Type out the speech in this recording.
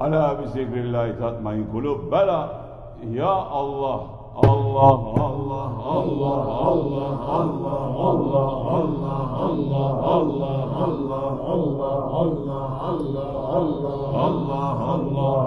Ala bi zikrillahi tatmain kulub. Bela. Ya Allah. Allah Allah Allah Allah Allah Allah Allah Allah Allah Allah Allah Allah Allah Allah Allah Allah Allah